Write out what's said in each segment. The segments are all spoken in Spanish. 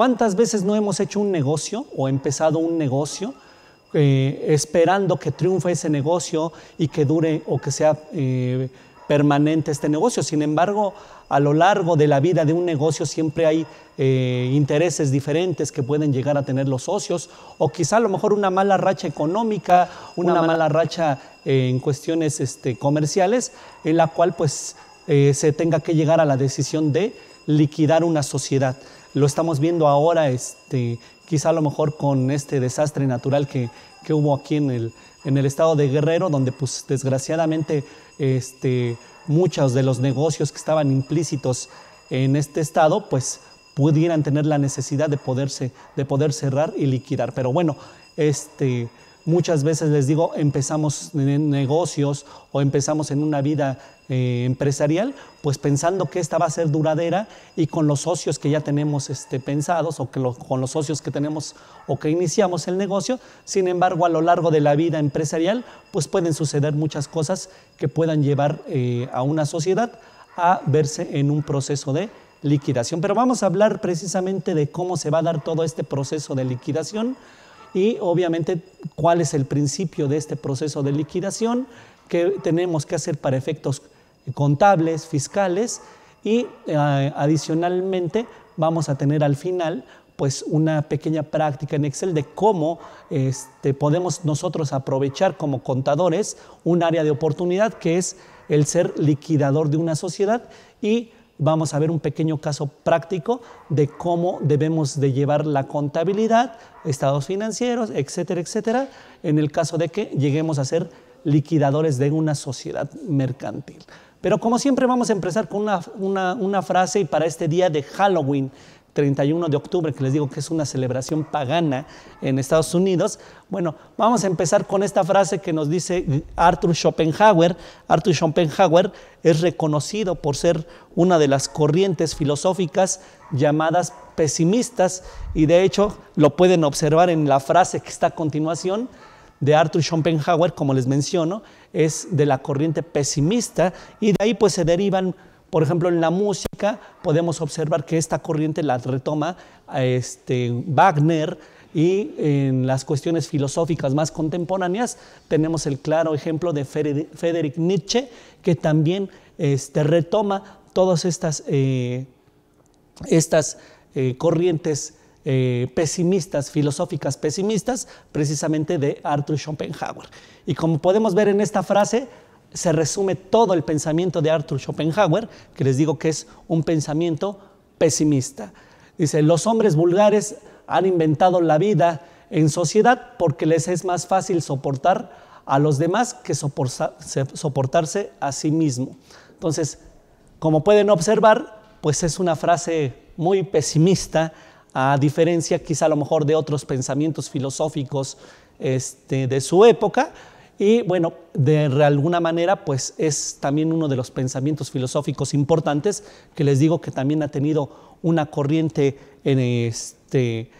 ¿Cuántas veces no hemos hecho un negocio o empezado un negocio eh, esperando que triunfe ese negocio y que dure o que sea eh, permanente este negocio? Sin embargo, a lo largo de la vida de un negocio siempre hay eh, intereses diferentes que pueden llegar a tener los socios o quizá a lo mejor una mala racha económica, una, mala racha en cuestiones este, comerciales en la cual pues se tenga que llegar a la decisión de liquidar una sociedad. Lo estamos viendo ahora, este, quizá a lo mejor con este desastre natural que, hubo aquí en el, en el estado de Guerrero, donde pues desgraciadamente este, muchos de los negocios que estaban implícitos en este estado, pues pudieran tener la necesidad de, poderse, de poder cerrar y liquidar. Pero bueno, este, Muchas veces les digo, empezamos en negocios o empezamos en una vida eh, empresarial, pues pensando que esta va a ser duradera y con los socios que ya tenemos este, pensados o que con los socios que tenemos o que iniciamos el negocio. Sin embargo, a lo largo de la vida empresarial, pues pueden suceder muchas cosas que puedan llevar eh, a una sociedad a verse en un proceso de liquidación. Pero vamos a hablar precisamente de cómo se va a dar todo este proceso de liquidación y obviamente cuál es el principio de este proceso de liquidación que tenemos que hacer para efectos contables, fiscales y eh, adicionalmente vamos a tener al final pues una pequeña práctica en Excel de cómo este, podemos nosotros aprovechar como contadores un área de oportunidad que es el ser liquidador de una sociedad y vamos a ver un pequeño caso práctico de cómo debemos de llevar la contabilidad, estados financieros, etcétera, etcétera, en el caso de que lleguemos a ser liquidadores de una sociedad mercantil. Pero como siempre vamos a empezar con una, una frase y para este día de Halloween 31 de octubre, que les digo que es una celebración pagana en Estados Unidos. Bueno, vamos a empezar con esta frase que nos dice Arthur Schopenhauer. Arthur Schopenhauer es reconocido por ser una de las corrientes filosóficas llamadas pesimistas y de hecho lo pueden observar en la frase que está a continuación de Arthur Schopenhauer, como les menciono, es de la corriente pesimista y de ahí pues se derivan por ejemplo, en la música podemos observar que esta corriente la retoma este, Wagner y en las cuestiones filosóficas más contemporáneas tenemos el claro ejemplo de Friedrich Nietzsche, que también este, retoma todas estas, eh, estas eh, corrientes eh, pesimistas, filosóficas pesimistas, precisamente de Arthur Schopenhauer. Y como podemos ver en esta frase, se resume todo el pensamiento de Arthur Schopenhauer, que les digo que es un pensamiento pesimista. Dice, los hombres vulgares han inventado la vida en sociedad porque les es más fácil soportar a los demás que soportarse a sí mismo. Entonces, como pueden observar, pues es una frase muy pesimista, a diferencia quizá a lo mejor de otros pensamientos filosóficos este, de su época, y bueno, de alguna manera, pues es también uno de los pensamientos filosóficos importantes que les digo que también ha tenido una corriente en este,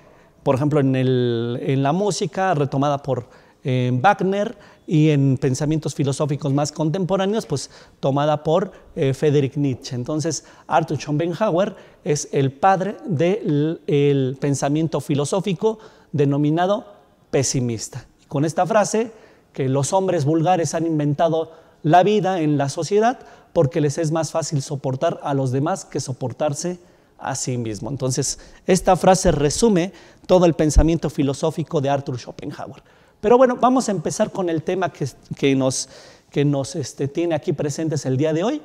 por ejemplo, en, el, en la música retomada por eh, Wagner y en pensamientos filosóficos más contemporáneos, pues tomada por eh, Friedrich Nietzsche. Entonces, Arthur Schopenhauer es el padre del pensamiento filosófico denominado pesimista. con esta frase que los hombres vulgares han inventado la vida en la sociedad porque les es más fácil soportar a los demás que soportarse a sí mismo. Entonces, esta frase resume todo el pensamiento filosófico de Arthur Schopenhauer. Pero bueno, vamos a empezar con el tema que, nos, que nos este, tiene aquí presentes el día de hoy.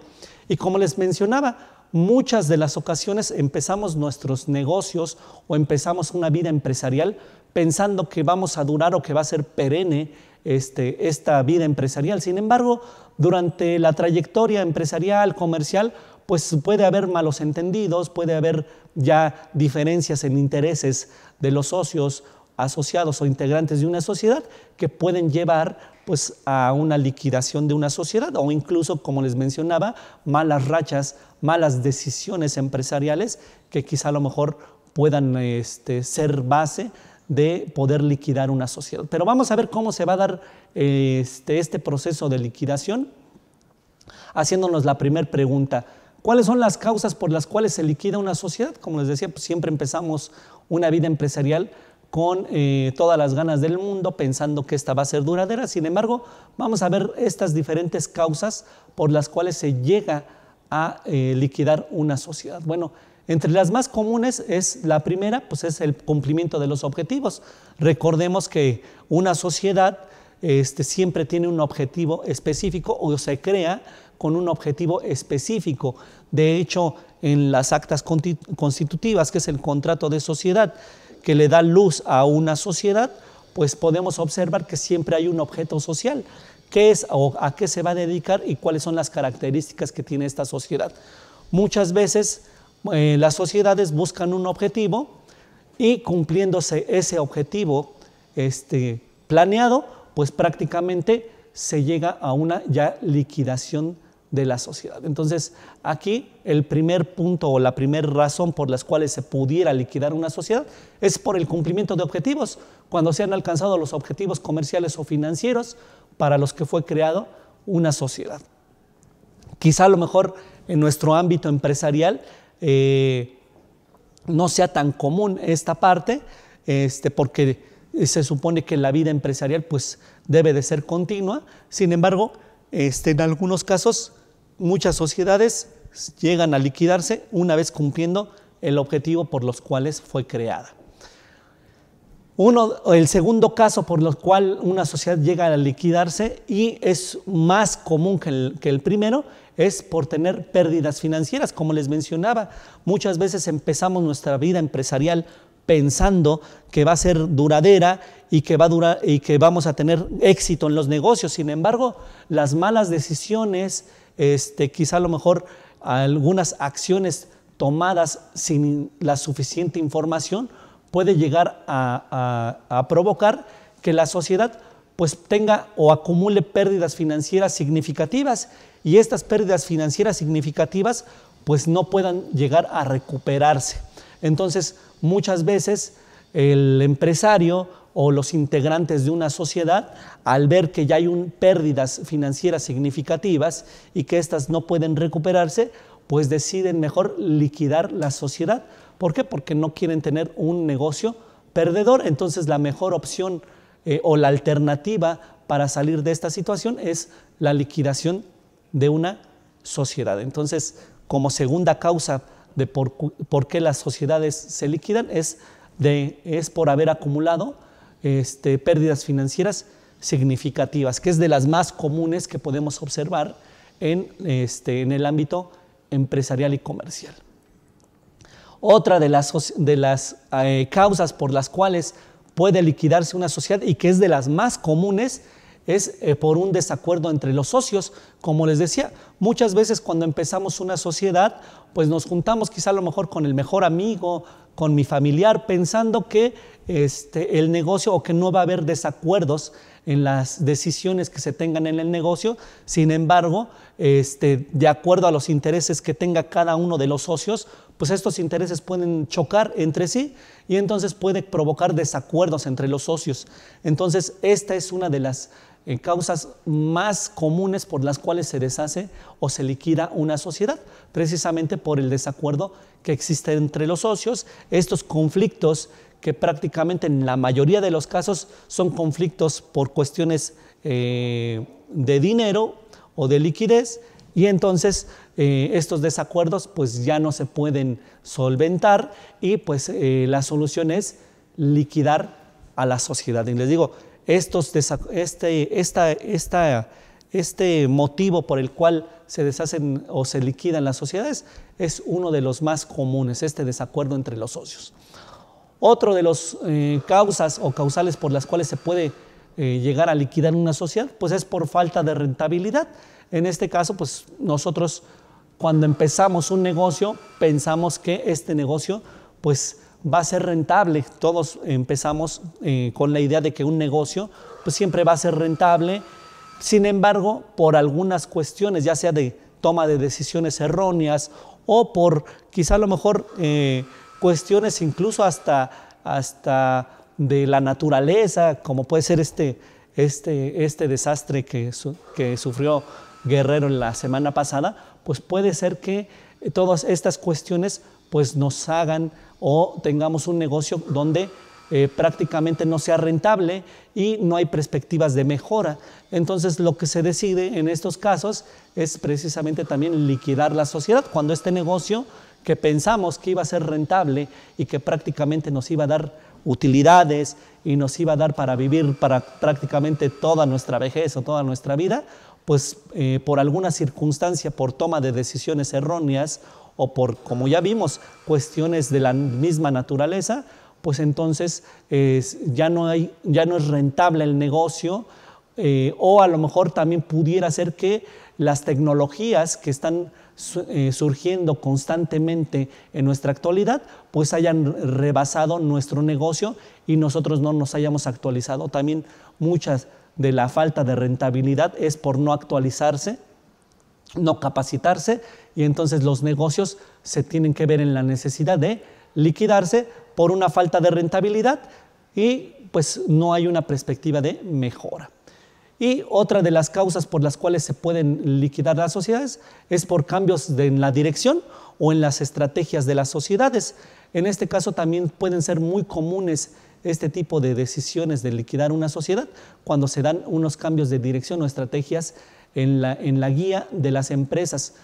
Y como les mencionaba, muchas de las ocasiones empezamos nuestros negocios o empezamos una vida empresarial pensando que vamos a durar o que va a ser perenne este, esta vida empresarial. Sin embargo, durante la trayectoria empresarial, comercial, pues puede haber malos entendidos, puede haber ya diferencias en intereses de los socios asociados o integrantes de una sociedad que pueden llevar pues a una liquidación de una sociedad o incluso, como les mencionaba, malas rachas, malas decisiones empresariales que quizá a lo mejor puedan este, ser base de poder liquidar una sociedad. Pero vamos a ver cómo se va a dar este, este proceso de liquidación, haciéndonos la primera pregunta. ¿Cuáles son las causas por las cuales se liquida una sociedad? Como les decía, pues siempre empezamos una vida empresarial con eh, todas las ganas del mundo, pensando que esta va a ser duradera. Sin embargo, vamos a ver estas diferentes causas por las cuales se llega a eh, liquidar una sociedad. Bueno, entre las más comunes es la primera, pues es el cumplimiento de los objetivos. Recordemos que una sociedad este, siempre tiene un objetivo específico o se crea con un objetivo específico. De hecho, en las actas constitutivas, que es el contrato de sociedad que le da luz a una sociedad, pues podemos observar que siempre hay un objeto social. ¿Qué es o a qué se va a dedicar y cuáles son las características que tiene esta sociedad? Muchas veces eh, las sociedades buscan un objetivo y cumpliéndose ese objetivo este, planeado, pues prácticamente se llega a una ya liquidación de la sociedad. Entonces, aquí el primer punto o la primera razón por las cuales se pudiera liquidar una sociedad es por el cumplimiento de objetivos, cuando se han alcanzado los objetivos comerciales o financieros para los que fue creado una sociedad. Quizá a lo mejor en nuestro ámbito empresarial eh, no sea tan común esta parte, este, porque se supone que la vida empresarial pues, debe de ser continua. Sin embargo, este, en algunos casos, muchas sociedades llegan a liquidarse una vez cumpliendo el objetivo por los cuales fue creada. Uno, el segundo caso por el cual una sociedad llega a liquidarse y es más común que el, primero es por tener pérdidas financieras. Como les mencionaba, muchas veces empezamos nuestra vida empresarial pensando que va a ser duradera y que, va a durar, y que vamos a tener éxito en los negocios. Sin embargo, las malas decisiones, este, quizá a lo mejor algunas acciones tomadas sin la suficiente información, puede llegar a, provocar que la sociedad pues tenga o acumule pérdidas financieras significativas y estas pérdidas financieras significativas pues no puedan llegar a recuperarse. Entonces, muchas veces el empresario o los integrantes de una sociedad, al ver que ya hay pérdidas financieras significativas y que éstas no pueden recuperarse, pues deciden mejor liquidar la sociedad. ¿Por qué? Porque no quieren tener un negocio perdedor. Entonces la mejor opción eh, o la alternativa para salir de esta situación es la liquidación de una sociedad. Entonces, como segunda causa de por, qué las sociedades se liquidan es, de, es por haber acumulado este, pérdidas financieras significativas, que es de las más comunes que podemos observar en, este, en el ámbito empresarial y comercial. Otra de las, de las eh, causas por las cuales puede liquidarse una sociedad y que es de las más comunes es eh, por un desacuerdo entre los socios. Como les decía, muchas veces cuando empezamos una sociedad, pues nos juntamos quizá a lo mejor con el mejor amigo, con mi familiar, pensando que este, el negocio o que no va a haber desacuerdos en las decisiones que se tengan en el negocio. Sin embargo, este, de acuerdo a los intereses que tenga cada uno de los socios, pues estos intereses pueden chocar entre sí y entonces puede provocar desacuerdos entre los socios. Entonces, esta es una de las eh, causas más comunes por las cuales se deshace o se liquida una sociedad, precisamente por el desacuerdo que existe entre los socios, estos conflictos que prácticamente en la mayoría de los casos son conflictos por cuestiones eh, de dinero o de liquidez y entonces eh, estos desacuerdos pues ya no se pueden solventar y pues la solución es liquidar a la sociedad. Y les digo, estos este, esta, esta, este motivo por el cual se deshacen o se liquidan las sociedades es uno de los más comunes, este desacuerdo entre los socios. Otro de las eh, causas o causales por las cuales se puede eh, llegar a liquidar una sociedad, pues es por falta de rentabilidad. En este caso, pues nosotros cuando empezamos un negocio pensamos que este negocio pues va a ser rentable. Todos empezamos eh, con la idea de que un negocio pues siempre va a ser rentable. Sin embargo, por algunas cuestiones, ya sea de toma de decisiones erróneas o por quizá a lo mejor cuestiones incluso hasta, hasta de la naturaleza, como puede ser este, este, este desastre que, que sufrió Guerrero la semana pasada, pues puede ser que todas estas cuestiones pues nos hagan o tengamos un negocio donde eh, prácticamente no sea rentable y no hay perspectivas de mejora. Entonces lo que se decide en estos casos es precisamente también liquidar la sociedad cuando este negocio que pensamos que iba a ser rentable y que prácticamente nos iba a dar utilidades y nos iba a dar para vivir para prácticamente toda nuestra vejez o toda nuestra vida, pues eh, por alguna circunstancia, por toma de decisiones erróneas o por, como ya vimos, cuestiones de la misma naturaleza, pues entonces ya, no hay, ya no es rentable el negocio eh, o a lo mejor también pudiera ser que las tecnologías que están eh, surgiendo constantemente en nuestra actualidad, pues hayan rebasado nuestro negocio y nosotros no nos hayamos actualizado. También muchas de la falta de rentabilidad es por no actualizarse, no capacitarse y entonces los negocios se tienen que ver en la necesidad de liquidarse por una falta de rentabilidad y pues no hay una perspectiva de mejora. Y otra de las causas por las cuales se pueden liquidar las sociedades es por cambios en la dirección o en las estrategias de las sociedades. En este caso también pueden ser muy comunes este tipo de decisiones de liquidar una sociedad cuando se dan unos cambios de dirección o estrategias en la, en la guía de las empresas.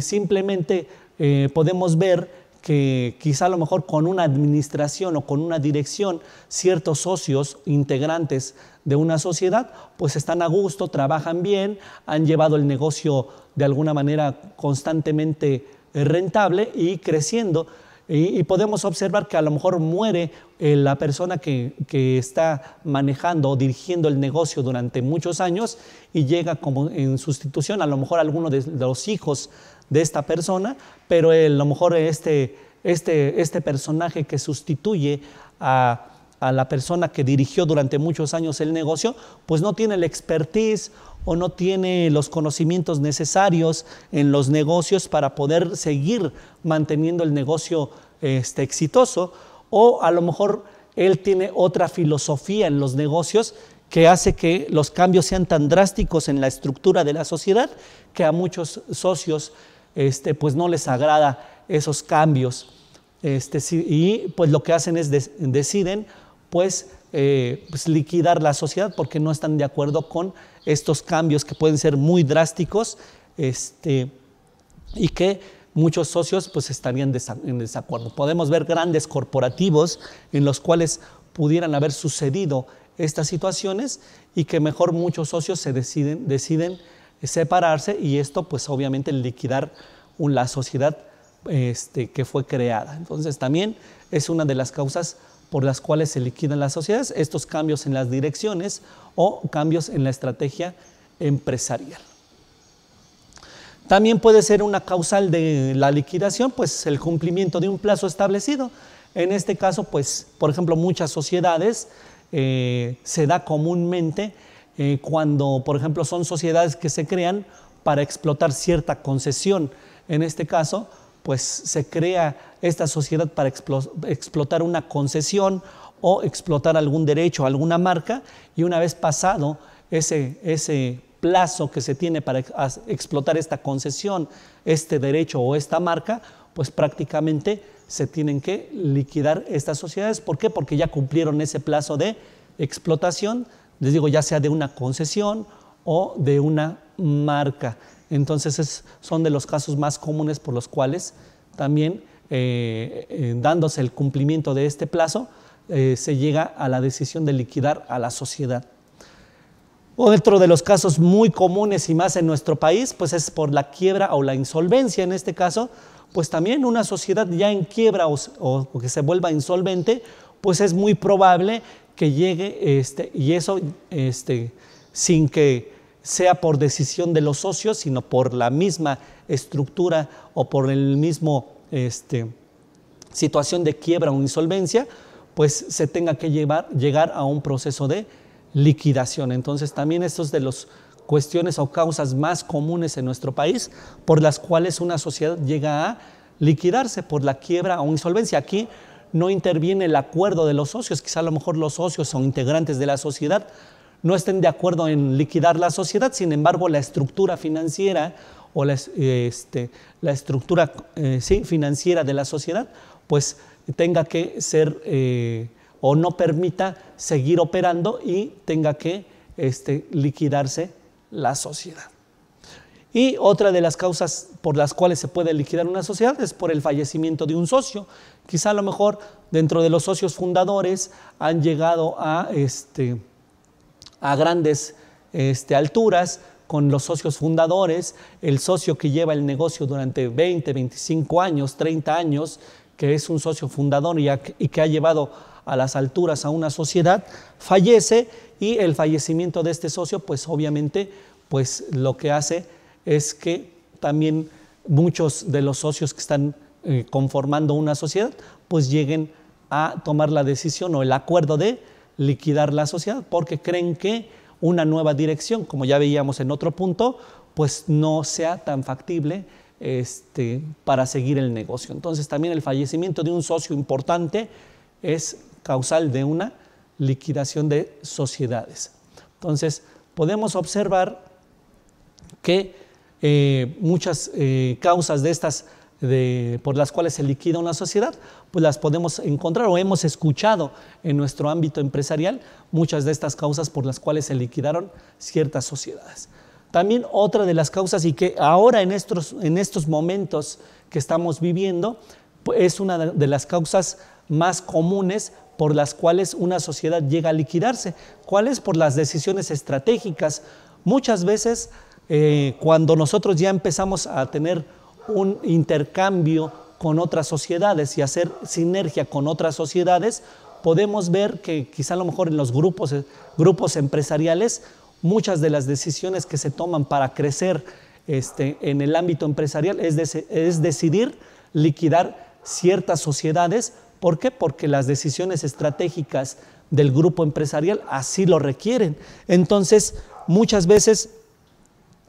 Simplemente eh, podemos ver que quizá a lo mejor con una administración o con una dirección, ciertos socios integrantes de una sociedad, pues están a gusto, trabajan bien, han llevado el negocio de alguna manera constantemente rentable y creciendo. Y, podemos observar que a lo mejor muere eh, la persona que, que, está manejando o dirigiendo el negocio durante muchos años y llega como en sustitución a lo mejor alguno de los hijos de esta persona, pero a lo mejor este, este, este personaje que sustituye a, a la persona que dirigió durante muchos años el negocio, pues no tiene la expertise o no tiene los conocimientos necesarios en los negocios para poder seguir manteniendo el negocio este, exitoso, o a lo mejor él tiene otra filosofía en los negocios que hace que los cambios sean tan drásticos en la estructura de la sociedad que a muchos socios este, pues no les agrada esos cambios. Este, y pues lo que hacen es deciden pues, eh, pues, liquidar la sociedad porque no están de acuerdo con estos cambios que pueden ser muy drásticos este, y que muchos socios pues estarían en desacuerdo. Podemos ver grandes corporativos en los cuales pudieran haber sucedido estas situaciones y que mejor muchos socios se deciden, deciden separarse y esto pues obviamente liquidar la sociedad este, que fue creada. Entonces también es una de las causas por las cuales se liquidan las sociedades, estos cambios en las direcciones o cambios en la estrategia empresarial. También puede ser una causal de la liquidación, pues el cumplimiento de un plazo establecido. En este caso, pues, por ejemplo, muchas sociedades eh, se da comúnmente eh, cuando, por ejemplo, son sociedades que se crean para explotar cierta concesión. En este caso, pues se crea esta sociedad para explotar una concesión o explotar algún derecho, alguna marca, y una vez pasado ese, ese plazo que se tiene para explotar esta concesión, este derecho o esta marca, pues prácticamente se tienen que liquidar estas sociedades. ¿Por qué? Porque ya cumplieron ese plazo de explotación, les digo, ya sea de una concesión o de una marca. Entonces son de los casos más comunes por los cuales también eh, eh, dándose el cumplimiento de este plazo, eh, se llega a la decisión de liquidar a la sociedad. Otro de los casos muy comunes y más en nuestro país, pues es por la quiebra o la insolvencia en este caso, pues también una sociedad ya en quiebra o, que se vuelva insolvente, pues es muy probable que llegue, este, y eso este, sin que sea por decisión de los socios, sino por la misma estructura o por el mismo este, situación de quiebra o insolvencia, pues se tenga que llevar, llegar a un proceso de liquidación. Entonces también esto es de las cuestiones o causas más comunes en nuestro país por las cuales una sociedad llega a liquidarse por la quiebra o insolvencia. Aquí no interviene el acuerdo de los socios, quizá a lo mejor los socios o integrantes de la sociedad no estén de acuerdo en liquidar la sociedad, sin embargo la estructura financiera o la, este, estructura eh, financiera de la sociedad, pues tenga que ser eh, o no permita seguir operando y tenga que este, liquidarse la sociedad. Y otra de las causas por las cuales se puede liquidar una sociedad es por el fallecimiento de un socio. Quizá a lo mejor dentro de los socios fundadores han llegado a, este, a grandes este, alturas con los socios fundadores, el socio que lleva el negocio durante 20, 25 años, 30 años, que es un socio fundador y, que ha llevado a las alturas a una sociedad, fallece y el fallecimiento de este socio, pues obviamente, pues lo que hace es que también muchos de los socios que están eh, conformando una sociedad, pues lleguen a tomar la decisión o el acuerdo de liquidar la sociedad porque creen que una nueva dirección, como ya veíamos en otro punto, pues no sea tan factible este, para seguir el negocio. Entonces también el fallecimiento de un socio importante es causal de una liquidación de sociedades. Entonces podemos observar que eh, muchas eh, causas de estas por las cuales se liquida una sociedad, pues las podemos encontrar o hemos escuchado en nuestro ámbito empresarial muchas de estas causas por las cuales se liquidaron ciertas sociedades. También otra de las causas y que ahora en estos, en estos momentos que estamos viviendo es una de las causas más comunes por las cuales una sociedad llega a liquidarse. ¿Cuáles? Por las decisiones estratégicas. Muchas veces eh, cuando nosotros ya empezamos a tener un intercambio con otras sociedades y hacer sinergia con otras sociedades, podemos ver que quizá a lo mejor en los grupos, eh, grupos empresariales, muchas de las decisiones que se toman para crecer este, en el ámbito empresarial es, es decidir liquidar ciertas sociedades. ¿Por qué? Porque las decisiones estratégicas del grupo empresarial así lo requieren. Entonces, muchas veces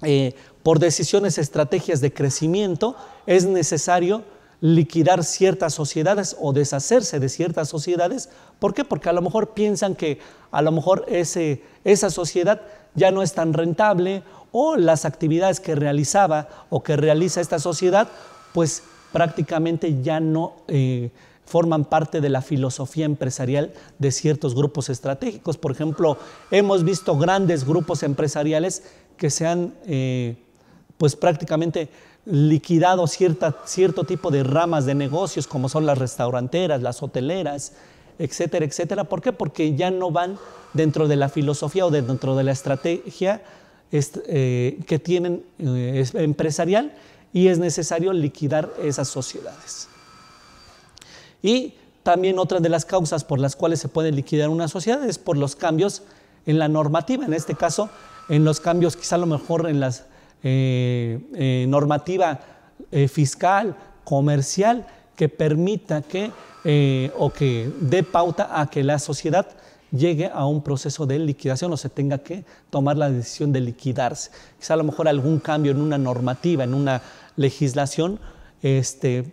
eh, por decisiones, estrategias de crecimiento, es necesario liquidar ciertas sociedades o deshacerse de ciertas sociedades. ¿Por qué? Porque a lo mejor piensan que a lo mejor ese, esa sociedad ya no es tan rentable o las actividades que realizaba o que realiza esta sociedad, pues prácticamente ya no eh, forman parte de la filosofía empresarial de ciertos grupos estratégicos. Por ejemplo, hemos visto grandes grupos empresariales que se han eh, pues prácticamente liquidado cierta, cierto tipo de ramas de negocios como son las restauranteras, las hoteleras, etcétera, etcétera. ¿Por qué? Porque ya no van dentro de la filosofía o dentro de la estrategia eh, que tienen eh, empresarial y es necesario liquidar esas sociedades. Y también otra de las causas por las cuales se puede liquidar una sociedad es por los cambios en la normativa. En este caso, en los cambios quizá a lo mejor en la eh, eh, normativa eh, fiscal, comercial, que permita que o que dé pauta a que la sociedad llegue a un proceso de liquidación o se tenga que tomar la decisión de liquidarse. Quizá a lo mejor algún cambio en una normativa, en una legislación, este,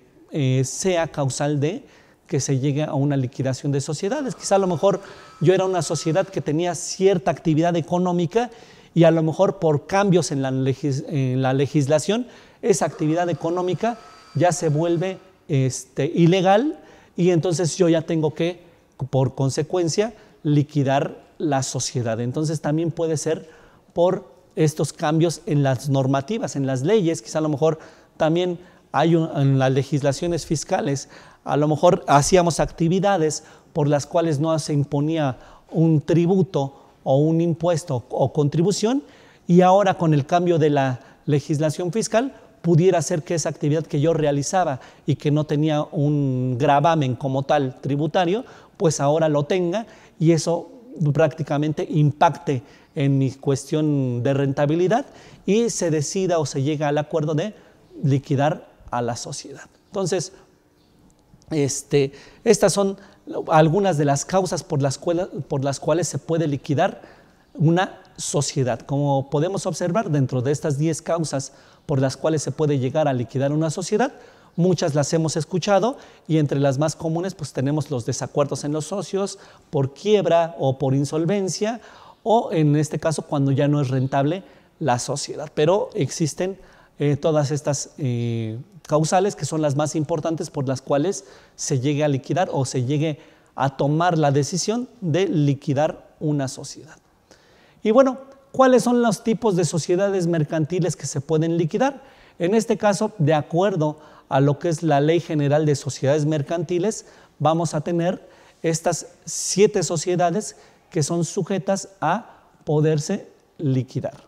sea causal de que se llegue a una liquidación de sociedades. Quizá a lo mejor yo era una sociedad que tenía cierta actividad económica y a lo mejor por cambios en la, legislación, esa actividad económica ya se vuelve este, ilegal y entonces yo ya tengo que, por consecuencia, liquidar la sociedad. Entonces también puede ser por estos cambios en las normativas, en las leyes, quizá a lo mejor también hay en las legislaciones fiscales, a lo mejor hacíamos actividades por las cuales no se imponía un tributo o un impuesto o contribución y ahora con el cambio de la legislación fiscal pudiera ser que esa actividad que yo realizaba y que no tenía un gravamen como tal tributario, pues ahora lo tenga y eso prácticamente impacte en mi cuestión de rentabilidad y se decida o se llega al acuerdo de liquidar a la sociedad. Entonces, este, estas son algunas de las causas por las, cuales, por las cuales se puede liquidar una sociedad. Como podemos observar, dentro de estas 10 causas por las cuales se puede llegar a liquidar una sociedad, muchas las hemos escuchado y entre las más comunes pues tenemos los desacuerdos en los socios por quiebra o por insolvencia o en este caso cuando ya no es rentable la sociedad. Pero existen eh, todas estas eh, causales que son las más importantes por las cuales se llegue a liquidar o se llegue a tomar la decisión de liquidar una sociedad. Y bueno, ¿cuáles son los tipos de sociedades mercantiles que se pueden liquidar? En este caso, de acuerdo a lo que es la Ley General de Sociedades Mercantiles, vamos a tener estas siete sociedades que son sujetas a poderse liquidar.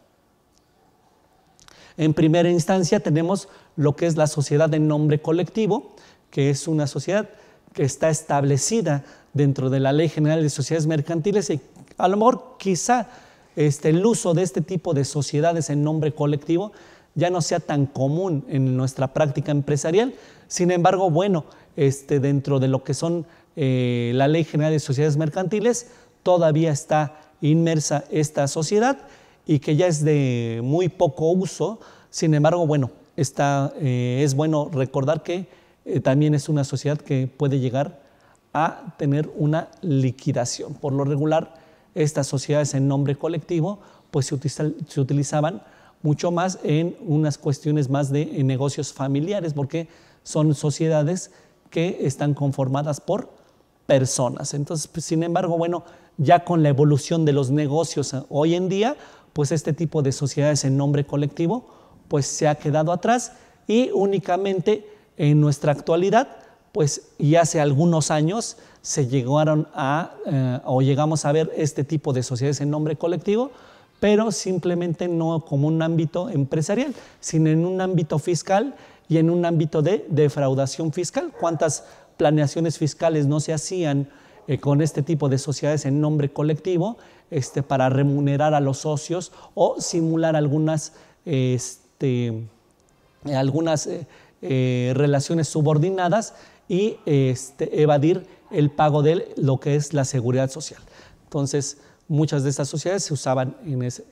En primera instancia tenemos lo que es la sociedad de nombre colectivo, que es una sociedad que está establecida dentro de la Ley General de Sociedades Mercantiles y a lo mejor quizá este, el uso de este tipo de sociedades en nombre colectivo ya no sea tan común en nuestra práctica empresarial. Sin embargo, bueno, este, dentro de lo que son eh, la Ley General de Sociedades Mercantiles, todavía está inmersa esta sociedad y que ya es de muy poco uso. Sin embargo, bueno, está, eh, es bueno recordar que eh, también es una sociedad que puede llegar a tener una liquidación. Por lo regular, estas sociedades en nombre colectivo pues se, se utilizaban mucho más en unas cuestiones más de negocios familiares, porque son sociedades que están conformadas por personas. Entonces, pues, sin embargo, bueno, ya con la evolución de los negocios eh, hoy en día, pues este tipo de sociedades en nombre colectivo pues se ha quedado atrás y únicamente en nuestra actualidad pues y hace algunos años se llegaron a eh, o llegamos a ver este tipo de sociedades en nombre colectivo pero simplemente no como un ámbito empresarial sino en un ámbito fiscal y en un ámbito de defraudación fiscal. Cuántas planeaciones fiscales no se hacían eh, con este tipo de sociedades en nombre colectivo este, para remunerar a los socios o simular algunas, este, algunas eh, eh, relaciones subordinadas y este, evadir el pago de lo que es la seguridad social. Entonces, muchas de estas sociedades se usaban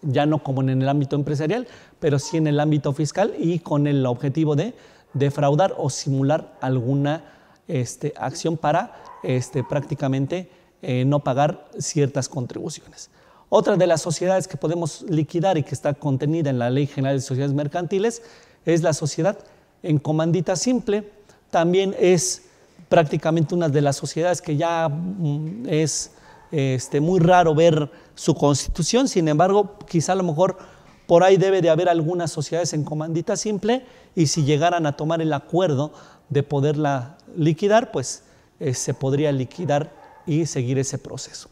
ya no como en el ámbito empresarial, pero sí en el ámbito fiscal y con el objetivo de defraudar o simular alguna este, acción para este, prácticamente eh, no pagar ciertas contribuciones. Otra de las sociedades que podemos liquidar y que está contenida en la Ley General de Sociedades Mercantiles es la sociedad en comandita simple. También es prácticamente una de las sociedades que ya mm, es este, muy raro ver su constitución, sin embargo, quizá a lo mejor por ahí debe de haber algunas sociedades en comandita simple y si llegaran a tomar el acuerdo de poderla liquidar, pues eh, se podría liquidar y seguir ese proceso.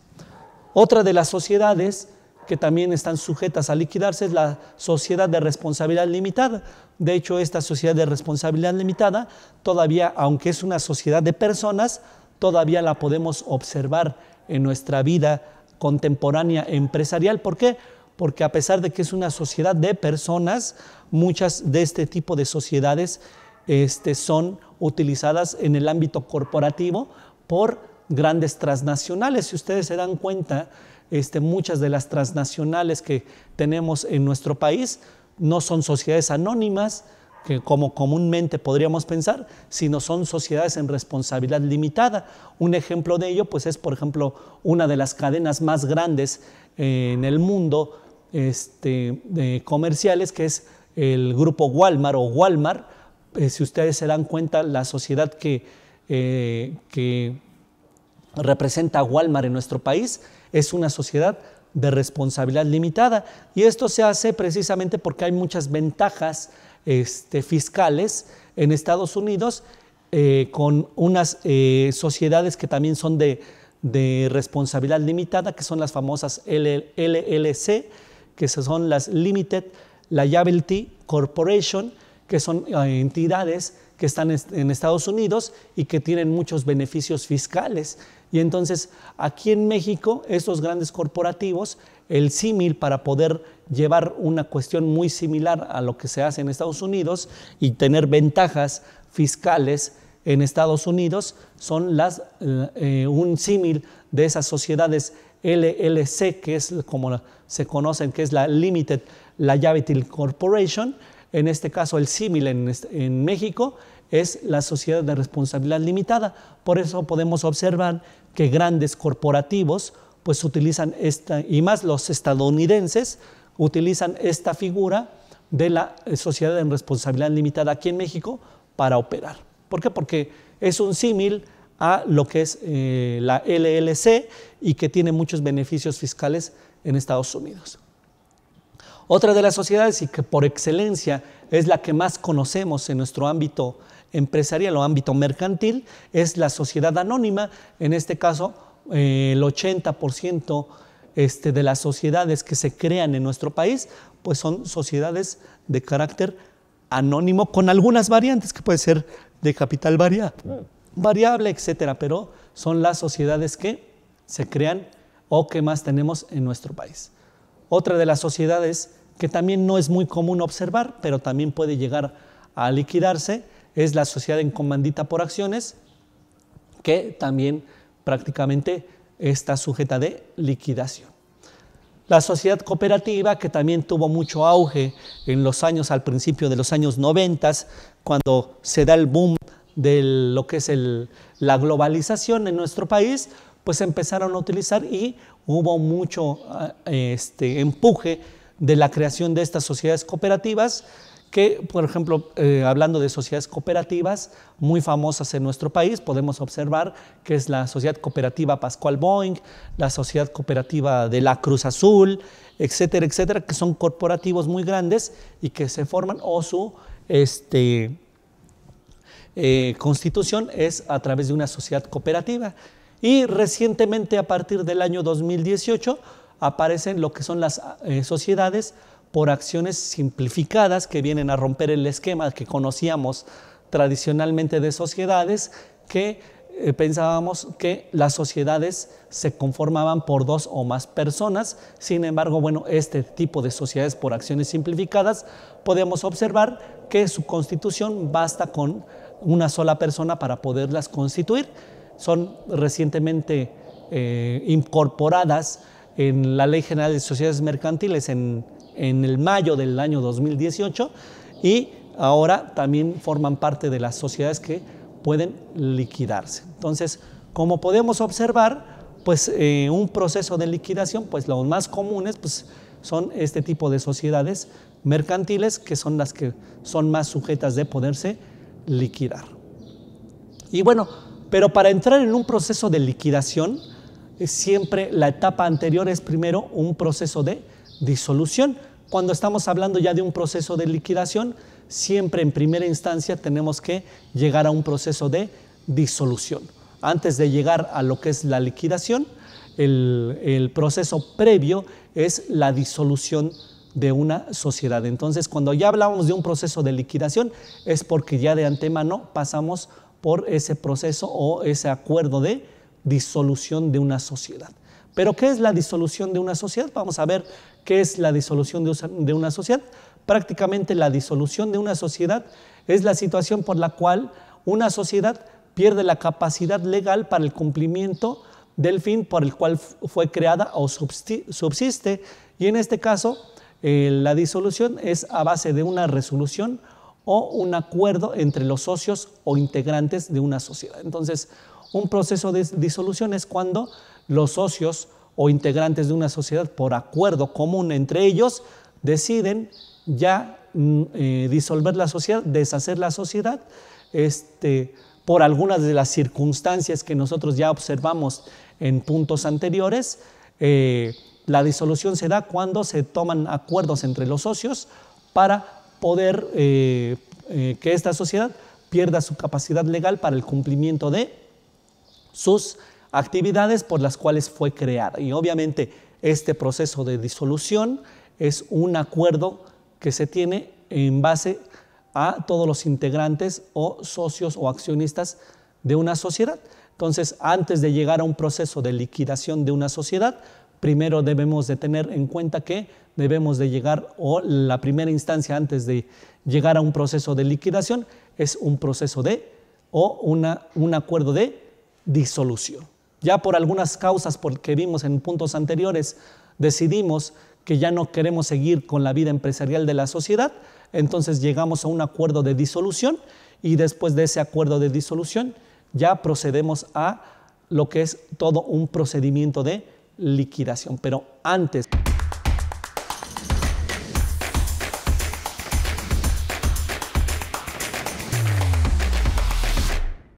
Otra de las sociedades que también están sujetas a liquidarse es la sociedad de responsabilidad limitada. De hecho, esta sociedad de responsabilidad limitada, todavía, aunque es una sociedad de personas, todavía la podemos observar en nuestra vida contemporánea empresarial. ¿Por qué? Porque a pesar de que es una sociedad de personas, muchas de este tipo de sociedades este, son utilizadas en el ámbito corporativo por grandes transnacionales. Si ustedes se dan cuenta, este, muchas de las transnacionales que tenemos en nuestro país no son sociedades anónimas, que como comúnmente podríamos pensar, sino son sociedades en responsabilidad limitada. Un ejemplo de ello pues es, por ejemplo, una de las cadenas más grandes en el mundo este, de comerciales, que es el grupo Walmart o Walmart, eh, si ustedes se dan cuenta, la sociedad que, eh, que representa a Walmart en nuestro país es una sociedad de responsabilidad limitada. Y esto se hace precisamente porque hay muchas ventajas este, fiscales en Estados Unidos eh, con unas sociedades que también son de, de, responsabilidad limitada, que son las famosas LLC, que son las Limited Liability Corporation, que son eh, entidades que están en Estados Unidos y que tienen muchos beneficios fiscales. Y entonces aquí en México, estos grandes corporativos, el símil para poder llevar una cuestión muy similar a lo que se hace en Estados Unidos y tener ventajas fiscales en Estados Unidos son las, eh, un símil de esas sociedades LLC, que es como se conocen, que es la Limited Liability Corporation, en este caso el símil en, México es la sociedad de responsabilidad limitada. Por eso podemos observar que grandes corporativos pues utilizan esta, y más los estadounidenses, utilizan esta figura de la eh, sociedad en responsabilidad limitada aquí en México para operar. ¿Por qué? Porque es un símil a lo que es eh, la LLC y que tiene muchos beneficios fiscales en Estados Unidos. Otra de las sociedades y que por excelencia es la que más conocemos en nuestro ámbito empresarial o ámbito mercantil es la sociedad anónima. En este caso, eh, el 80% este, de las sociedades que se crean en nuestro país, pues son sociedades de carácter anónimo con algunas variantes que puede ser de capital variable, etcétera, pero son las sociedades que se crean o que más tenemos en nuestro país. Otra de las sociedades que también no es muy común observar, pero también puede llegar a liquidarse, es la sociedad en comandita por acciones, que también prácticamente está sujeta de liquidación. La sociedad cooperativa, que también tuvo mucho auge en los años, al principio de los años 90, cuando se da el boom de lo que es la globalización en nuestro país, pues empezaron a utilizar y hubo mucho eh, este, empuje de la creación de estas sociedades cooperativas que, por ejemplo, eh, hablando de sociedades cooperativas muy famosas en nuestro país, podemos observar que es la Sociedad Cooperativa Pascual Boeing, la Sociedad Cooperativa de la Cruz Azul, etcétera, etcétera, que son corporativos muy grandes y que se forman o su este, eh, constitución es a través de una sociedad cooperativa. Y recientemente, a partir del año 2018, aparecen lo que son las eh, sociedades por acciones simplificadas que vienen a romper el esquema que conocíamos tradicionalmente de sociedades, que eh, pensábamos que las sociedades se conformaban por dos o más personas. Sin embargo, bueno, este tipo de sociedades por acciones simplificadas, podemos observar que su constitución basta con una sola persona para poderlas constituir. Son recientemente eh, incorporadas en la Ley General de Sociedades Mercantiles en en el mayo del año 2018 y ahora también forman parte de las sociedades que pueden liquidarse. Entonces, como podemos observar, pues eh, un proceso de liquidación, pues los más comunes pues, son este tipo de sociedades mercantiles que son las que son más sujetas de poderse liquidar. Y bueno, pero para entrar en un proceso de liquidación, siempre la etapa anterior es primero un proceso de disolución. Cuando estamos hablando ya de un proceso de liquidación, siempre en primera instancia tenemos que llegar a un proceso de disolución. Antes de llegar a lo que es la liquidación, el, proceso previo es la disolución de una sociedad. Entonces, cuando ya hablamos de un proceso de liquidación, es porque ya de antemano pasamos por ese proceso o ese acuerdo de disolución de una sociedad. Pero ¿qué es la disolución de una sociedad? Vamos a ver qué es la disolución de una sociedad. Prácticamente la disolución de una sociedad es la situación por la cual una sociedad pierde la capacidad legal para el cumplimiento del fin por el cual fue creada o subsiste. Y en este caso, eh, la disolución es a base de una resolución o un acuerdo entre los socios o integrantes de una sociedad. Entonces, un proceso de disolución es cuando los socios o integrantes de una sociedad por acuerdo común entre ellos deciden ya mm, eh, disolver la sociedad, deshacer la sociedad, este, por algunas de las circunstancias que nosotros ya observamos en puntos anteriores. Eh, la disolución se da cuando se toman acuerdos entre los socios para poder eh, que esta sociedad pierda su capacidad legal para el cumplimiento de sus actividades por las cuales fue creada. Y obviamente este proceso de disolución es un acuerdo que se tiene en base a todos los integrantes o socios o accionistas de una sociedad. Entonces, antes de llegar a un proceso de liquidación de una sociedad, primero debemos de tener en cuenta que debemos de llegar, o la primera instancia antes de llegar a un proceso de liquidación, es un proceso de, o una, un acuerdo de disolución. Ya por algunas causas que vimos en puntos anteriores, decidimos que ya no queremos seguir con la vida empresarial de la sociedad, entonces llegamos a un acuerdo de disolución y después de ese acuerdo de disolución ya procedemos a lo que es todo un procedimiento de liquidación. Pero antes...